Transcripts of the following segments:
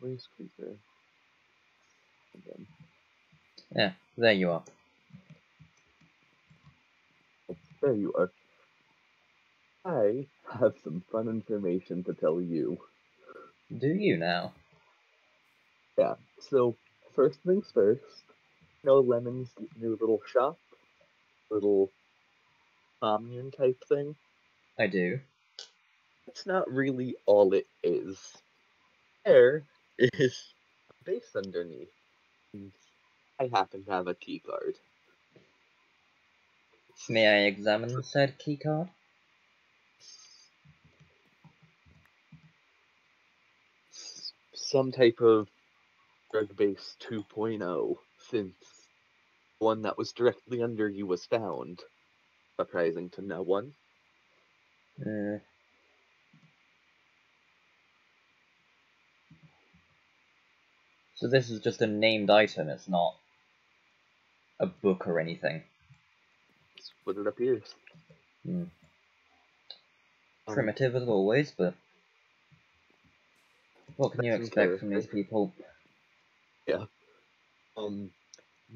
Where's Creeper? Again. Yeah, there you are. There you are. I have some fun information to tell you. Do you now? Yeah, so first things first, you know Lemon's new little shop? Little commune type thing? I do. It's not really all it is. There is a base underneath. I happen to have a key card. May I examine said keycard? s- some type of drug base 2.0 since one that was directly under you was found surprising to no one Uh, so this is just a named item, it's not a book or anything. That's what it appears Hmm. Um, Primitive as always, but what can you expect from these people? um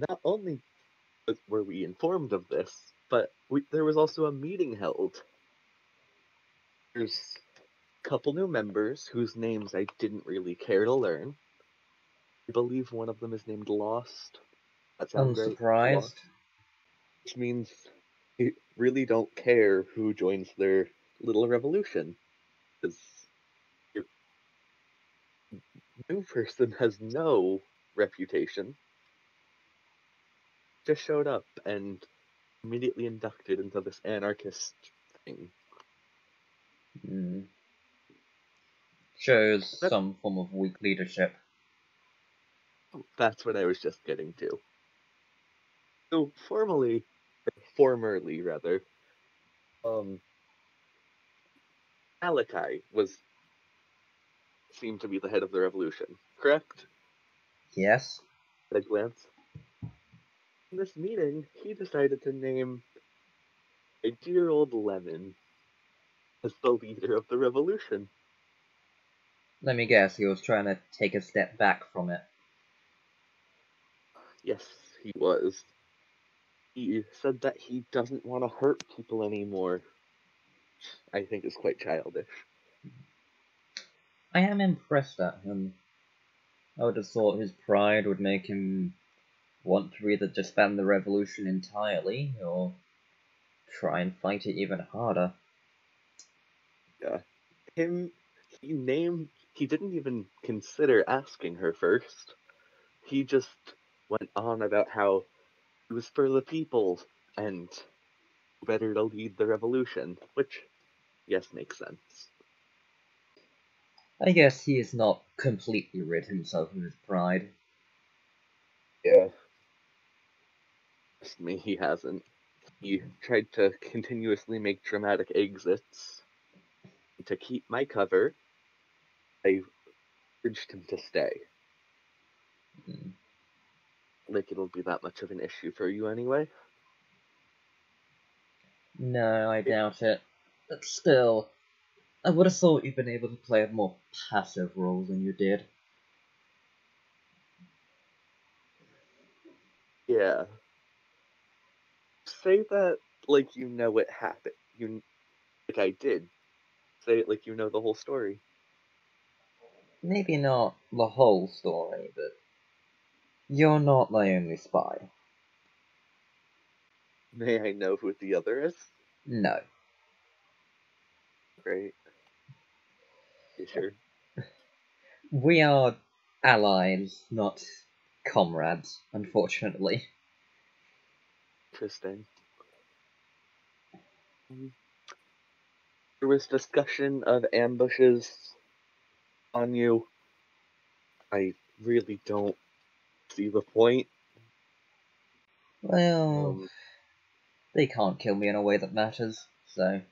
not only were we informed of this but we, there was also a meeting held there's a couple new members whose names i didn't really care to learn i believe one of them is named lost that sounds right Unsurprised. Lost. which means they really don't care who joins their little revolution because your new person has no reputation just showed up and immediately inducted into this anarchist thing Hmm. Shows That- some form of weak leadership. That's what i was just getting to so formally or formerly rather um Malachi was seemed to be the head of the revolution correct Yes. at a glance. In this meeting, he decided to name a dear old Lemon as the leader of the revolution. Let me guess, he was trying to take a step back from it. Yes, he was. He said that he doesn't want to hurt people anymore. I think is quite childish. I am impressed at him. I would have thought his pride would make him want to either disband the revolution entirely or try and fight it even harder. Yeah. Him, he named. He didn't even consider asking her first. He just went on about how it was for the people and better to lead the revolution, which, yes, makes sense. I guess he has not completely rid himself of his pride. Yeah. Trust me, he hasn't. He tried to continuously make dramatic exits. To keep my cover, I urged him to stay. Like it'll be that much of an issue for you anyway. No, I doubt it. But still, I would have thought you'd been able to play a more passive role than you did. Yeah. Say that like you know it happened. You like I did. Say it like you know the whole story. Maybe not the whole story, but you're not my only spy. May I know who the other is? No. Great. You sure? We are allies, not comrades, unfortunately. Interesting. There was discussion of ambushes on you. I really don't see the point. Well, Um, they can't kill me in a way that matters, so.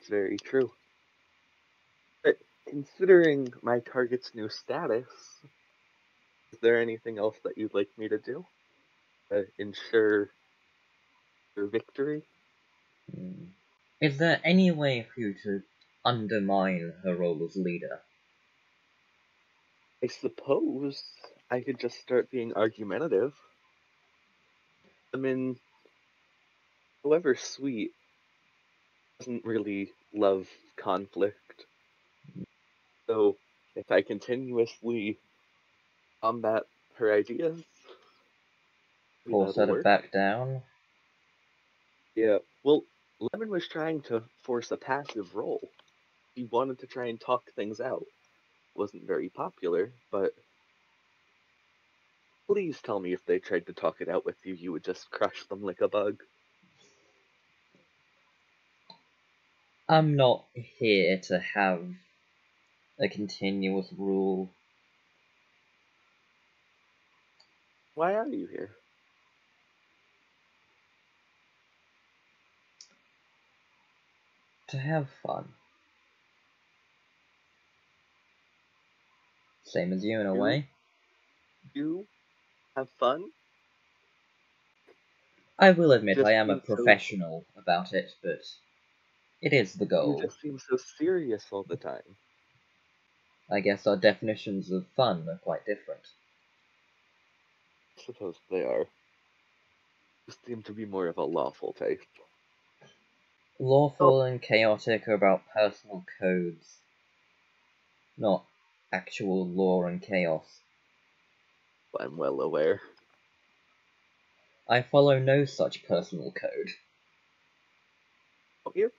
it's very true. But considering my target's new status, is there anything else that you'd like me to do to ensure your victory? hmm. Is there any way for you to undermine her role as leader? I suppose I could just start being argumentative. I mean, however sweet, doesn't really love conflict. So if I continuously combat her ideas, Force her to back down. Yeah. Well, Lemon was trying to force a passive role. He wanted to try and talk things out. Wasn't very popular, but please tell me if they tried to talk it out with you, you would just crush them like a bug. I'm not here to have a continuous rule. Why are you here? To have fun. Same as you in a You? way. You have fun? I will admit Just I am a being so- professional about it, but it is the goal. You just seem so serious all the time. I guess our definitions of fun are quite different. I suppose they are. You seem to be more of a lawful type. Lawful oh. and chaotic are about personal codes, not actual law and chaos. I'm well aware. I follow no such personal code. You?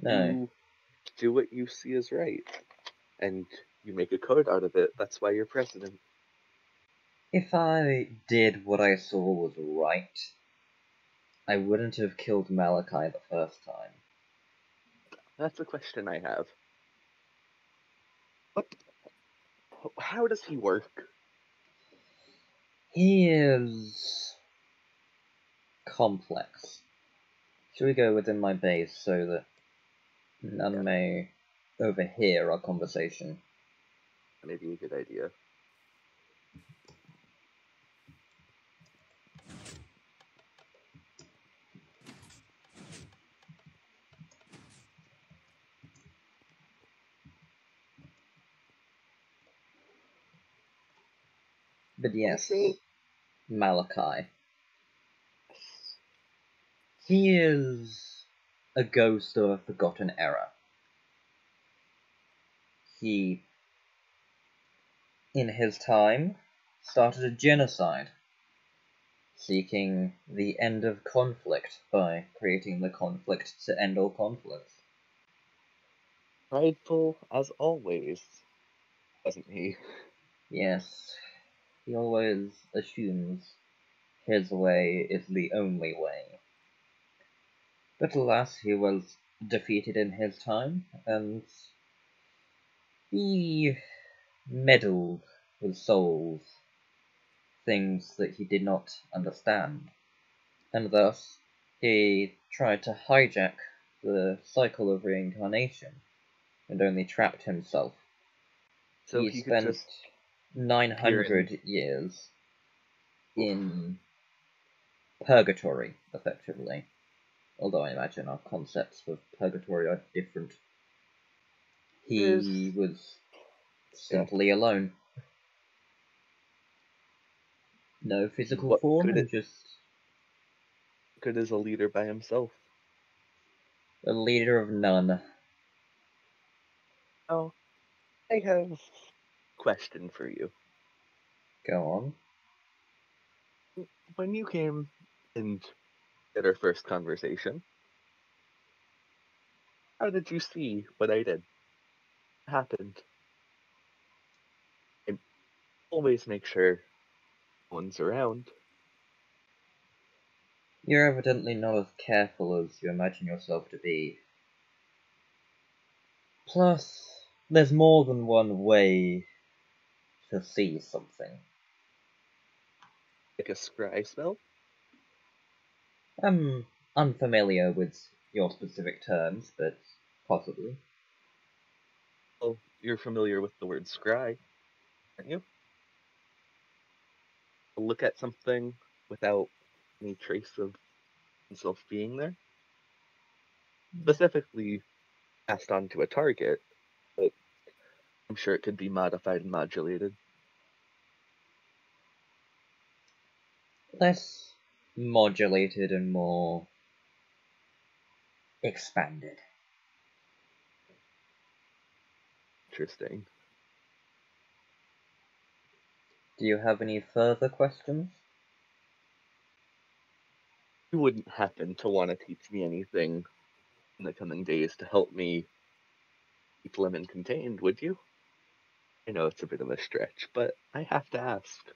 No. You do what you see is right. And you make a code out of it. That's why you're president. If I did what I saw was right, I wouldn't have killed Malachi the first time. That's a question I have. What? How does he work? He is complex. Should we go within my base so that none may overhear our conversation? Maybe a good idea. But yes, Also- Malachi. He is a ghost of a forgotten era. He, in his time, started a genocide, seeking the end of conflict by creating the conflict to end all conflicts. Prideful as always, wasn't he? Yes, he always assumes his way is the only way. But alas, he was defeated in his time, and he meddled with souls, things that he did not understand, and thus he tried to hijack the cycle of reincarnation and only trapped himself. So he, spent just 900 years in purgatory, effectively. Although I imagine our concepts of purgatory are different. He Yes. was simply alone. No physical What form, it- just good as a leader by himself. a leader of none. Oh, I have question for you. Go on. When you came and did our first conversation, how did you see what I did? What happened? I always make sure no one's around. You're evidently not as careful as you imagine yourself to be. Plus, there's more than one way to see something. Like a scry spell? I'm unfamiliar with your specific terms, but possibly. Well, you're familiar with the word scry, aren't you? Look at something without any trace of himself being there. Specifically passed on to a target, I'm sure it could be modified and modulated. Less modulated and more expanded. Interesting. Do you have any further questions? You wouldn't happen to want to teach me anything in the coming days to help me keep Lemon contained, would you? I know it's a bit of a stretch, but I have to ask.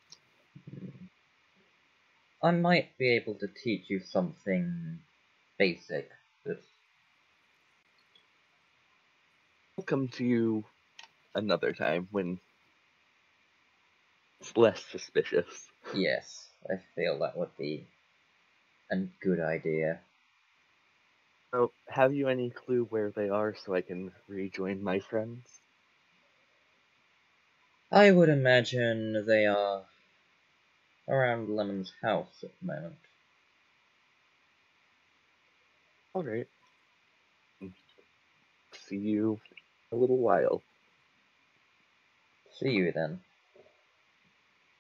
I might be able to teach you something basic. But I'll come to you another time when it's less suspicious. yes, I feel that would be a good idea. So, have you any clue where they are so I can rejoin my friends? I would imagine they are around Lemon's house at the moment. Alright. See you in a little while. See you then.